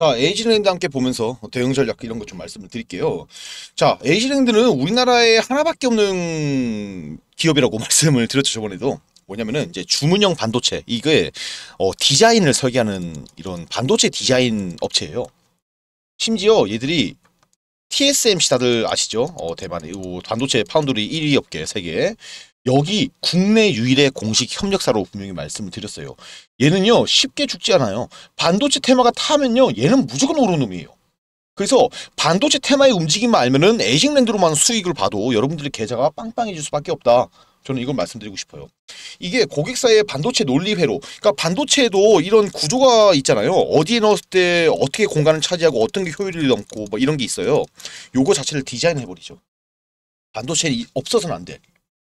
자, 에이직랜드 함께 보면서 대응 전략 이런 것 좀 말씀을 드릴게요. 자, 에이직랜드는 우리나라에 하나밖에 없는 기업이라고 말씀을 드렸죠, 저번에도. 뭐냐면은 이제 주문형 반도체 이게 어, 디자인을 설계하는 이런 반도체 디자인 업체예요. 심지어 얘들이 TSMC 다들 아시죠? 어, 대만의 반도체 파운드리 1위 업계 세계. 여기 국내 유일의 공식 협력사로 분명히 말씀을 드렸어요. 얘는요 쉽게 죽지 않아요. 반도체 테마가 타면요 얘는 무조건 오르는 놈이에요. 그래서 반도체 테마의 움직임만 알면은 에이징랜드로만 수익을 봐도 여러분들의 계좌가 빵빵해질 수밖에 없다. 저는 이걸 말씀드리고 싶어요. 이게 고객사의 반도체 논리 회로, 그러니까 반도체에도 이런 구조가 있잖아요. 어디에 넣었을 때 어떻게 공간을 차지하고 어떤 게 효율을 넘고 뭐 이런 게 있어요. 요거 자체를 디자인해버리죠. 반도체 없어서는 안 돼.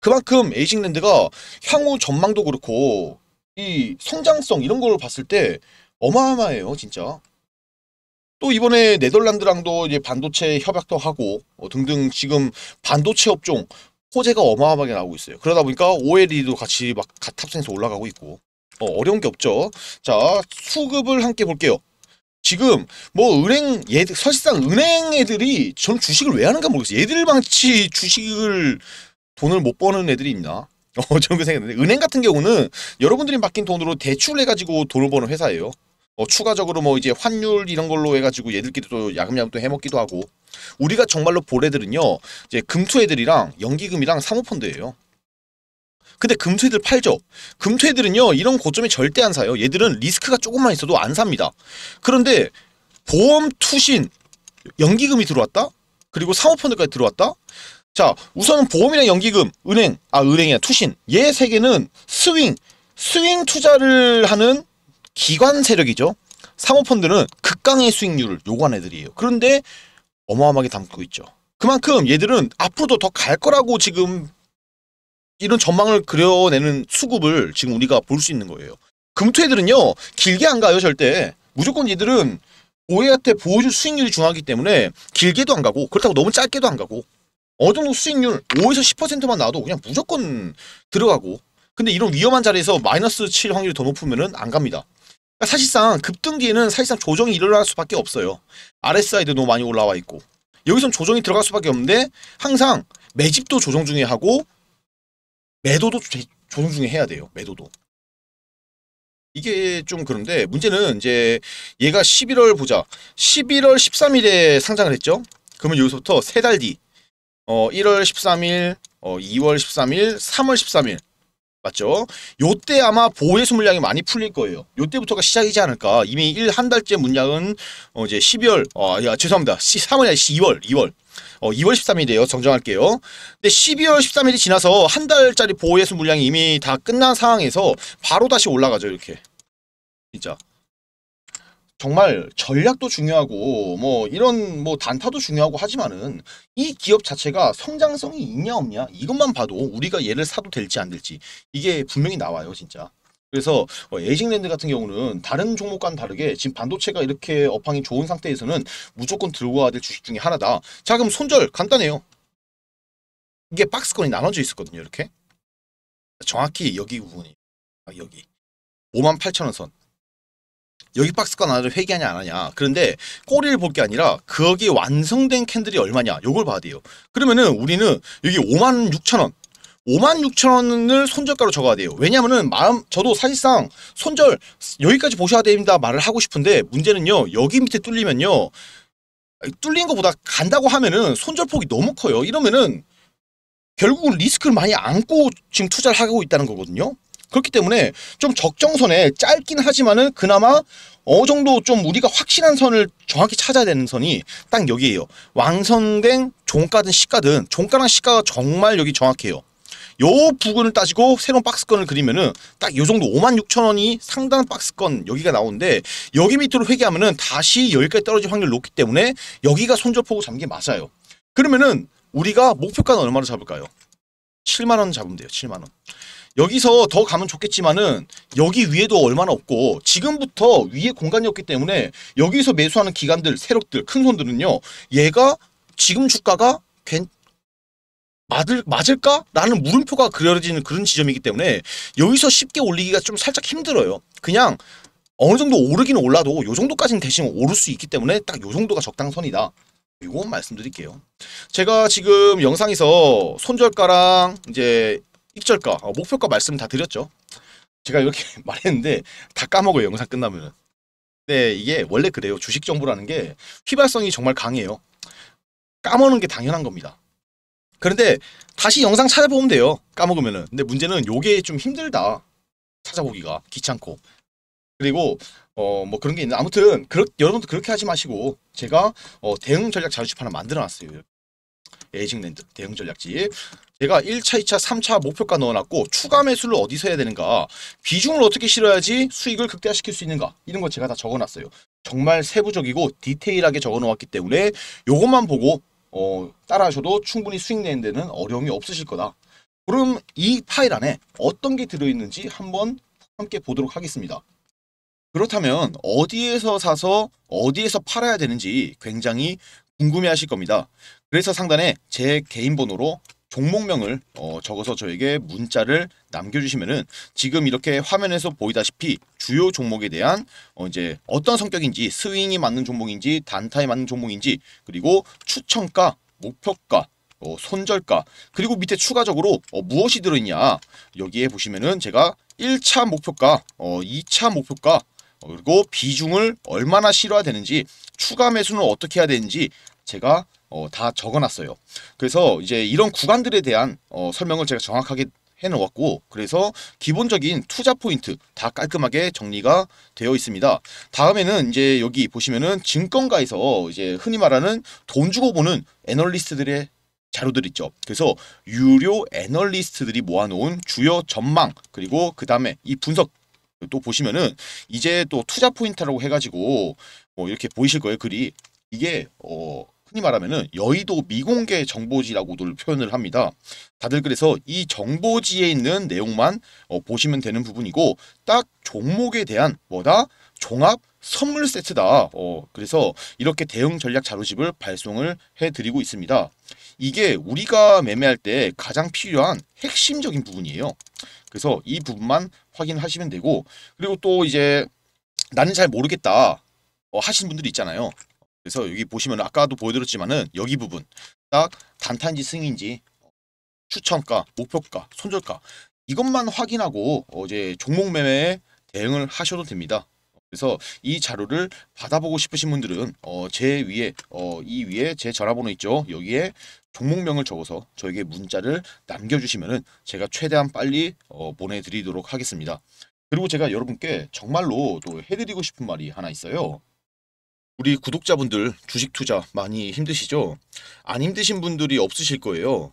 그만큼 에이징랜드가 향후 전망도 그렇고 이 성장성 이런 걸 봤을 때 어마어마해요, 진짜. 또 이번에 네덜란드랑도 이제 반도체 협약도 하고 어, 등등 지금 반도체 업종 호재가 어마어마하게 나오고 있어요. 그러다 보니까 OLE도 같이 막 탑승해서 올라가고 있고 어, 려운 게 없죠. 자 수급을 함께 볼게요. 지금 뭐 은행 얘들 사실상 은행 애들이 전 주식을 왜 하는가 모르겠어요. 얘들만치 주식을 돈을 못 버는 애들이 있나? 어, 저런 게 생각나는데 은행 같은 경우는 여러분들이 맡긴 돈으로 대출을 해가지고 돈을 버는 회사예요. 어, 추가적으로 뭐 이제 환율 이런 걸로 해가지고 얘들끼리 또 야금야금 또 해먹기도 하고 우리가 정말로 볼 애들은요 이제 금투 애들이랑 연기금이랑 사모펀드예요. 근데 금투 애들 팔죠. 금투 애들은요 이런 고점에 절대 안 사요. 얘들은 리스크가 조금만 있어도 안 삽니다. 그런데 보험 투신 연기금이 들어왔다? 그리고 사모펀드까지 들어왔다? 자, 우선은 보험이나 연기금, 은행, 아, 은행이나 투신. 얘 세 개는 스윙, 스윙 투자를 하는 기관 세력이죠. 사모펀드는 극강의 수익률을 요구한 애들이에요. 그런데 어마어마하게 담고 있죠. 그만큼 얘들은 앞으로도 더 갈 거라고 지금 이런 전망을 그려내는 수급을 지금 우리가 볼 수 있는 거예요. 금투애들은요, 길게 안 가요, 절대. 무조건 얘들은 오해한테 보여줄 수익률이 중요하기 때문에 길게도 안 가고, 그렇다고 너무 짧게도 안 가고, 어느 정도 수익률 5에서 10%만 나와도 그냥 무조건 들어가고 근데 이런 위험한 자리에서 마이너스 칠 확률이 더 높으면 은 안 갑니다. 그러니까 사실상 급등기에는 사실상 조정이 일어날 수밖에 없어요. RSI도 너무 많이 올라와 있고 여기선 조정이 들어갈 수밖에 없는데 항상 매집도 조정 중에 하고 매도도 조정 중에 해야 돼요. 매도도. 이게 좀 그런데 문제는 이제 얘가 11월 보자. 11월 13일에 상장을 했죠. 그러면 여기서부터 세 달 뒤 어, 1월 13일, 어, 2월 13일, 3월 13일 맞죠? 요때 아마 보호예수 물량이 많이 풀릴 거예요. 요때부터가 시작이지 않을까. 이미 1, 한 달째 물량은 어 이제 12월, 어, 야, 죄송합니다. 3월이 아니 2월, 2월. 어, 2월 13일이에요. 정정할게요. 근데 12월 13일이 지나서 한 달짜리 보호예수 물량이 이미 다 끝난 상황에서 바로 다시 올라가죠, 이렇게. 진짜. 정말 전략도 중요하고 뭐 이런 뭐 단타도 중요하고 하지만은 이 기업 자체가 성장성이 있냐 없냐 이것만 봐도 우리가 얘를 사도 될지 안 될지 이게 분명히 나와요 진짜. 그래서 어, 에이징랜드 같은 경우는 다른 종목과는 다르게 지금 반도체가 이렇게 업황이 좋은 상태에서는 무조건 들고 와야 될 주식 중에 하나다. 자 그럼 손절 간단해요. 이게 박스권이 나눠져 있었거든요 이렇게. 정확히 여기 부분이 아, 여기. 58,000원 선 여기 박스권 안을 회귀하냐 안 하냐. 그런데 꼬리를 볼 게 아니라 거기 완성된 캔들이 얼마냐. 요걸 봐야 돼요. 그러면은 우리는 여기 5만 6천 원. 5만 6천 원을 손절가로 적어야 돼요. 왜냐면은 마음 저도 사실상 손절 여기까지 보셔야 됩니다. 말을 하고 싶은데 문제는요 여기 밑에 뚫리면요 뚫린 것보다 간다고 하면은 손절폭이 너무 커요. 이러면은 결국은 리스크를 많이 안고 지금 투자를 하고 있다는 거거든요 그렇기 때문에 좀 적정선에 짧긴 하지만은 그나마 어느 정도 좀 우리가 확실한 선을 정확히 찾아야 되는 선이 딱 여기에요. 왕성된 종가든 시가든 종가랑 시가가 정말 여기 정확해요. 요 부분을 따지고 새로운 박스권을 그리면은 딱 요 정도 5만 6천 원이 상당 박스권 여기가 나오는데 여기 밑으로 회귀하면은 다시 여기까지 떨어질 확률이 높기 때문에 여기가 손절포고 잡는 게 맞아요. 그러면은 우리가 목표가는 얼마로 잡을까요? 7만 원 잡으면 돼요. 7만 원. 여기서 더 가면 좋겠지만은 여기 위에도 얼마나 없고 지금부터 위에 공간이 없기 때문에 여기서 매수하는 기관들 세력들 큰 손들은요 얘가 지금 주가가 괜 맞을, 맞을까? 라는 물음표가 그려지는 그런 지점이기 때문에 여기서 쉽게 올리기가 좀 살짝 힘들어요. 그냥 어느 정도 오르기는 올라도 요 정도까지는 대신 오를 수 있기 때문에 딱 요 정도가 적당선이다. 이거 말씀드릴게요. 제가 지금 영상에서 손절가랑 이제 익절가, 어, 목표가 말씀 다 드렸죠. 제가 이렇게 말했는데 다 까먹어요 영상 끝나면은. 네 이게 원래 그래요. 주식 정보라는 게 휘발성이 정말 강해요. 까먹는 게 당연한 겁니다. 그런데 다시 영상 찾아보면 돼요. 까먹으면은. 근데 문제는 요게 좀 힘들다. 찾아보기가 귀찮고. 그리고 어 뭐 그런 게 있는데 아무튼 그렇, 여러분도 그렇게 하지 마시고 제가 어, 대응 전략 자료집 하나 만들어 놨어요. 에이징랜드 대응 전략집. 제가 1차, 2차, 3차 목표가 넣어놨고 추가 매수를 어디서 해야 되는가 비중을 어떻게 실어야지 수익을 극대화시킬 수 있는가 이런 거 제가 다 적어놨어요. 정말 세부적이고 디테일하게 적어놓았기 때문에 요것만 보고 어, 따라하셔도 충분히 수익 내는 데는 어려움이 없으실 거다. 그럼 이 파일 안에 어떤 게 들어있는지 한번 함께 보도록 하겠습니다. 그렇다면 어디에서 사서 어디에서 팔아야 되는지 굉장히 궁금해 하실 겁니다. 그래서 상단에 제 개인 번호로 종목명을 어, 적어서 저에게 문자를 남겨주시면은 지금 이렇게 화면에서 보이다시피 주요 종목에 대한 어, 이제 어떤 성격인지 스윙이 맞는 종목인지 단타에 맞는 종목인지 그리고 추천가, 목표가, 어, 손절가 그리고 밑에 추가적으로 어, 무엇이 들어있냐 여기에 보시면은 제가 1차 목표가, 어, 2차 목표가 어, 그리고 비중을 얼마나 실어야 되는지 추가 매수는 어떻게 해야 되는지 제가 어, 다 적어놨어요. 그래서 이제 이런 구간들에 대한 어, 설명을 제가 정확하게 해놓았고 그래서 기본적인 투자 포인트 다 깔끔하게 정리가 되어 있습니다. 다음에는 이제 여기 보시면은 증권가에서 이제 흔히 말하는 돈 주고 보는 애널리스트들의 자료들 있죠. 그래서 유료 애널리스트들이 모아놓은 주요 전망 그리고 그 다음에 이 분석 또 보시면은 이제 또 투자 포인트라고 해가지고 뭐 이렇게 보이실 거예요 글이 이게 어 흔히 말하면은 여의도 미공개 정보지라고들 표현을 합니다. 다들 그래서 이 정보지에 있는 내용만 어, 보시면 되는 부분이고 딱 종목에 대한 뭐다 종합 선물 세트다. 어, 그래서 이렇게 대응 전략 자료집을 발송을 해드리고 있습니다. 이게 우리가 매매할 때 가장 필요한 핵심적인 부분이에요. 그래서 이 부분만 확인하시면 되고 그리고 또 이제 나는 잘 모르겠다 어, 하신 분들이 있잖아요. 그래서 여기 보시면 아까도 보여드렸지만은 여기 부분 딱 단타인지 승인지 추천가, 목표가, 손절가 이것만 확인하고 어, 이제 종목 매매에 대응을 하셔도 됩니다. 그래서 이 자료를 받아보고 싶으신 분들은 어, 제 위에 어, 이 위에 제 전화번호 있죠. 여기에 종목명을 적어서 저에게 문자를 남겨주시면은 제가 최대한 빨리 어, 보내드리도록 하겠습니다. 그리고 제가 여러분께 정말로 또 해드리고 싶은 말이 하나 있어요. 우리 구독자분들 주식 투자 많이 힘드시죠? 안 힘드신 분들이 없으실 거예요.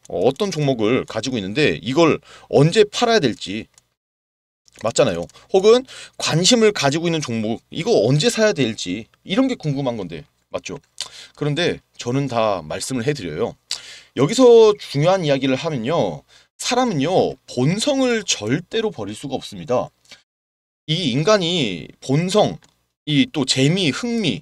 어떤 종목을 가지고 있는데 이걸 언제 팔아야 될지 맞잖아요. 혹은 관심을 가지고 있는 종목 이거 언제 사야 될지 이런 게 궁금한 건데 맞죠? 그런데 저는 다 말씀을 해드려요. 여기서 중요한 이야기를 하면요. 사람은요 본성을 절대로 버릴 수가 없습니다. 이 인간이 본성, 이 또 재미, 흥미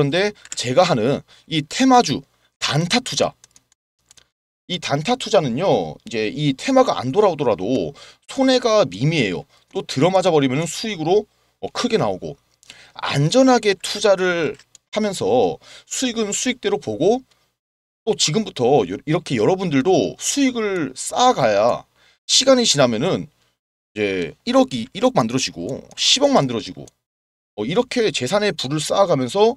그런데 제가 하는 이 테마주 단타 투자. 이 단타 투자는요 이제 이 테마가 안 돌아오더라도 손해가 미미해요. 또 들어맞아 버리면 수익으로 어, 크게 나오고 안전하게 투자를 하면서 수익은 수익대로 보고 또 지금부터 이렇게 여러분들도 수익을 쌓아가야 시간이 지나면은 이제 1억이 1억 만들어지고 10억 만들어지고 어, 이렇게 재산의 부를 쌓아가면서